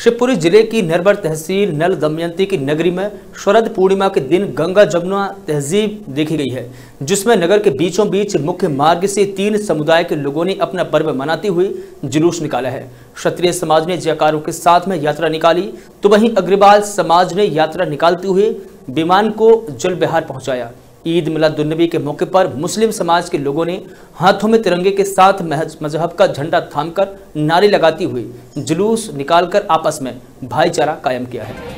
शिवपुरी ज़िले की निर्भर तहसील नल दमयंती की नगरी में शरद पूर्णिमा के दिन गंगा जमुना तहजीब देखी गई है, जिसमें नगर के बीचों बीच मुख्य मार्ग से तीन समुदाय के लोगों ने अपना पर्व मनाते हुए जुलूस निकाला है। क्षत्रिय समाज ने जयकारों के साथ में यात्रा निकाली तो वहीं अग्रवाल समाज ने यात्रा निकालते हुए विमान को जल बिहार पहुँचाया। ईद मिलादुलनबी के मौके पर मुस्लिम समाज के लोगों ने हाथों में तिरंगे के साथ मज़हब का झंडा थामकर नारे लगाती हुई जुलूस निकालकर आपस में भाईचारा कायम किया है।